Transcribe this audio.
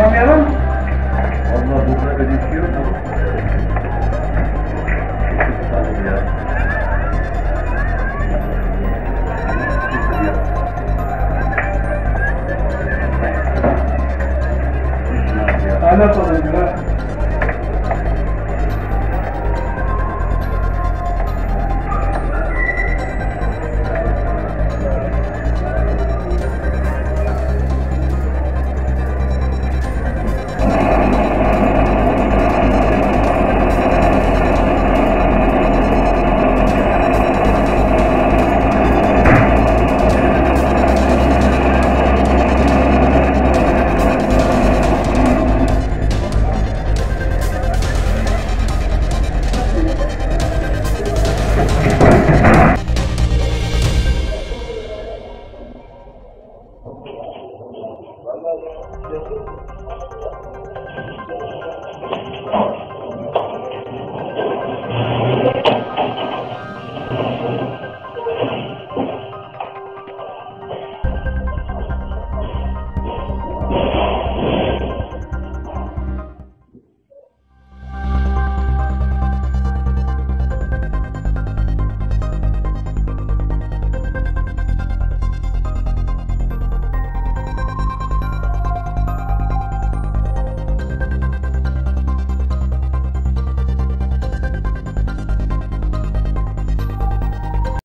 İzlemeyelim. Allah burada böyle bir şey yok mu? Hala sorun ya. Jesus.